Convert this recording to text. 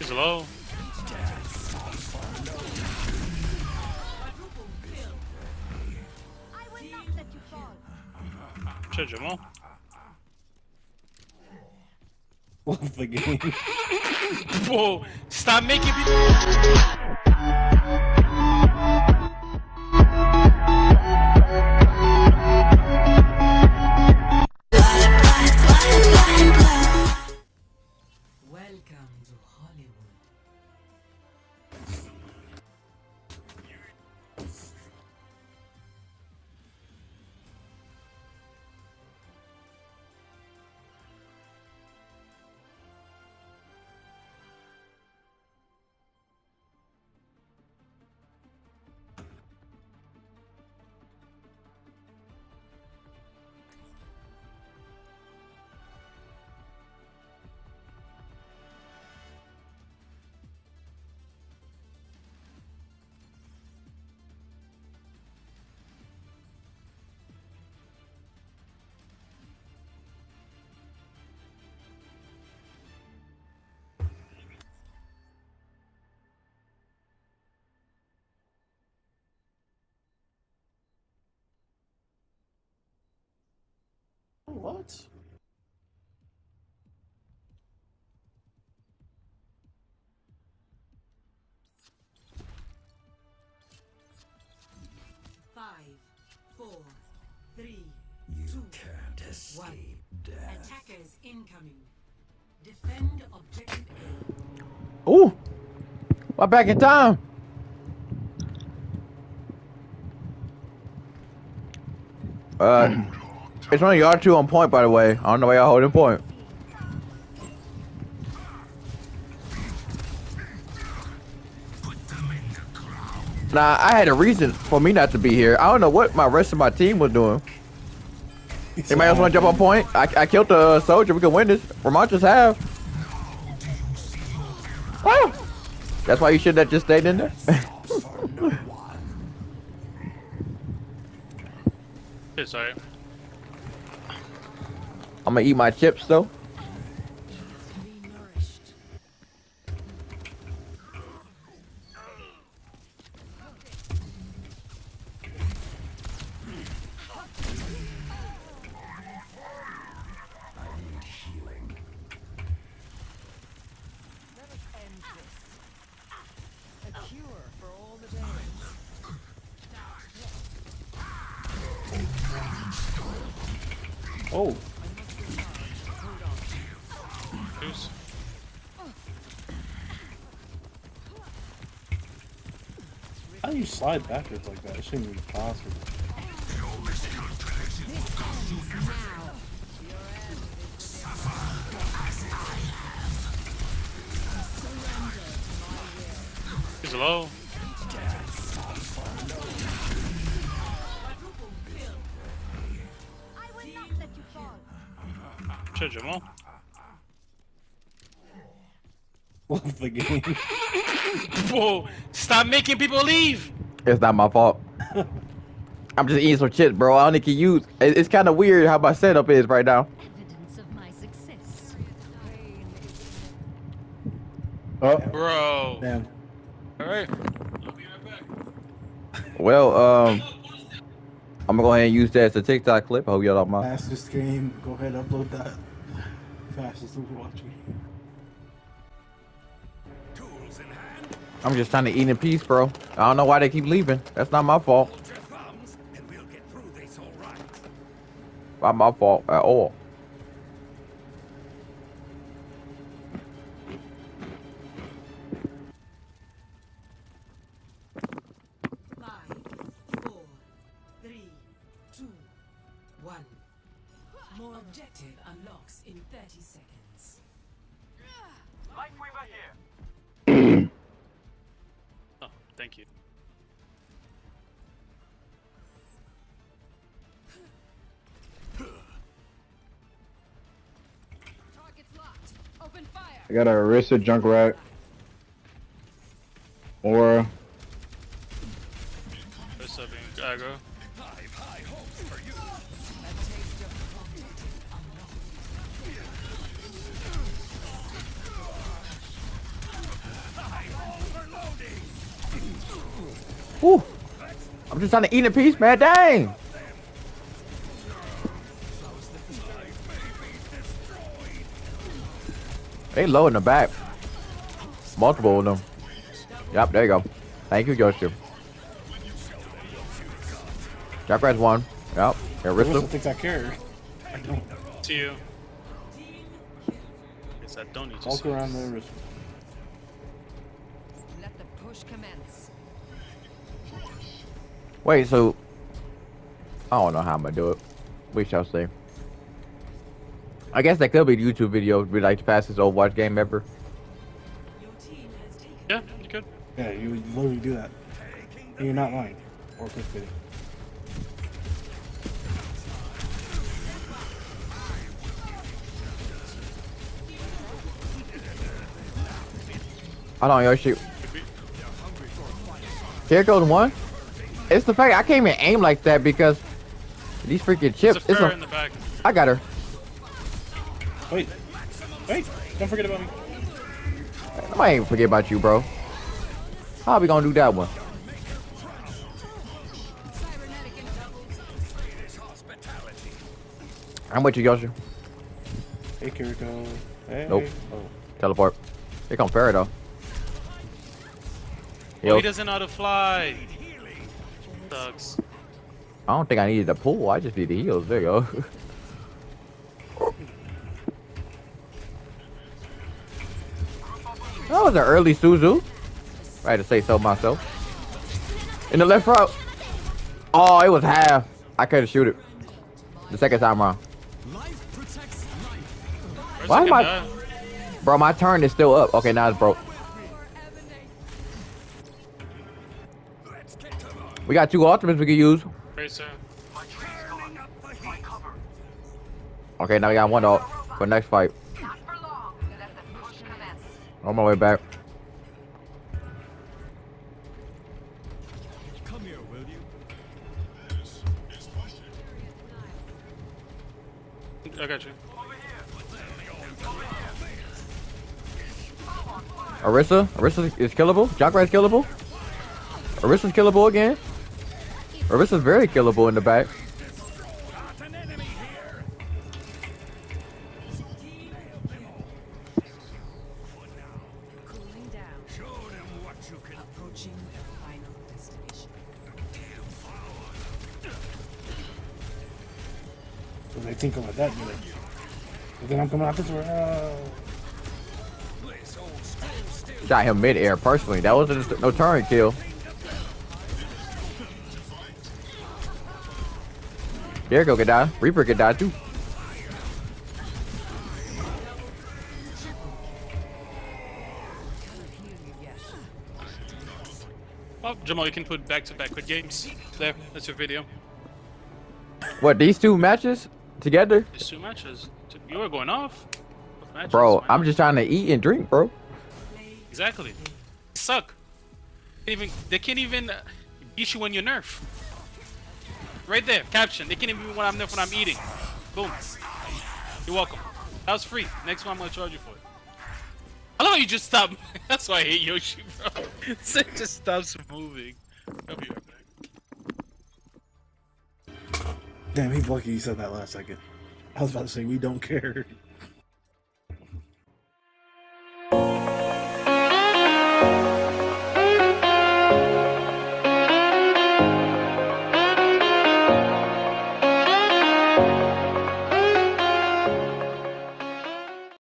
He's low. I will not let you fall. Shit, Jamal. Love the game. Whoa! Stop making people. What? Five, four, three, You two, can't escape one. death. Attackers incoming. Defend objective A. Ooh! We're back in time. Uh, it's only y'all two on point, by the way. I don't know why y'all holding point. Nah, I had a reason for me not to be here. I don't know what my rest of my team was doing. Anybody else want to jump on point? I, I killed the uh, soldier. We can win this. Vermont just have. Oh! That's why you should have just stayed in there. Sorry. I'm gonna eat my chips though. Be nourished. I need healing. Let us end this. A cure for all the damage. Oh, Who's? how do you slide backwards like that? It shouldn't be possible. He's low. I will not let you fall. Shit, Jamal. Love the game. Whoa! Stop making people leave. It's not my fault. I'm just eating some chips, bro. I only can use. it- It's kind of weird how my setup is right now. Evidence of my success. Oh, Bro. damn. Alright. I'll be right back. Well, um, I'm gonna go ahead and use that as a TikTok clip. I hope y'all don't mind. Fastest game. Go ahead, upload that. Fastest who's watching. I'm just trying to eat in peace, bro. I don't know why they keep leaving. That's not my fault. Hold your thumbs, and we'll get through this all right. Not my fault at all. Five, four, three, two, one. More objective unlocks in 30 seconds. Oh, thank you. Target's locked. Open fire. I got a Orisa Junkrat. Whew. I'm just trying to eat in peace, man. Dang. They low in the back. Multiple of them. Yep, there you go. Thank you, Yoshi. Junkrat's one. Yep. Here, Arista Rista. thinks I care. I don't. To you. Guess I don't need to Walk around this. the wrist. Let the push commence. Wait, so I don't know how I'm gonna do it. We shall see. I guess that could be the YouTube video. We'd like to pass this Overwatch game ever. Yeah, you could. Yeah, you would literally do that. And you're not lying. Or clickbaiting. Hold on, Yoshi. Here goes one. It's the fact I can't even aim like that because these freaking There's chips. a It's fair a, in the back. I got her. Wait. Wait. Don't forget about me. I ain't forget about you, bro. How are we gonna do that one? Cybernetic in I'm with you, Yoshi. Hey, Kiriko. Hey. Nope. Oh. Teleport. Here come Pharah though. Oh, he doesn't know how to fly. Sucks. I don't think I needed a pull. I just need the heals. There you go. that was an early Suzu. I had to say so myself. In the left route. Oh, it was half. I couldn't shoot it. The second time around. Where's Why the am I- Bro, my turn is still up. Okay, now it's broke. We got two ultimates we can use. Tracer. Okay, now we got one ult for next fight. Not for long. Let the push commence. On my way back. I got you. Orisa, Orisa is killable. Junkrat's killable. Orisa's killable again. Orisa's very killable in the back. Cooling down. What you can Approaching their final destination. So they think about that, like, then I'm coming out this way. Oh. Shot him mid-air personally. That wasn't a- no turret kill. Jericho could die. Reaper could die too. Oh, Jamal, you can put back-to-back quick games. There, that's your video. What, these two matches together? These two matches. You were going off. Matches, Bro, I'm just trying to eat and drink, bro. Exactly. Suck. They even they can't even uh, beat you when you nerf. Right there, caption. They can't even be when I'm nerf when I'm eating. Boom. You're welcome. That was free. Next one I'm gonna charge you for it. I love how you just stop. That's why I hate Yoshi, bro. it just stops moving. I'll be right back. Damn, he's lucky you said that last second. I was about to say, we don't care.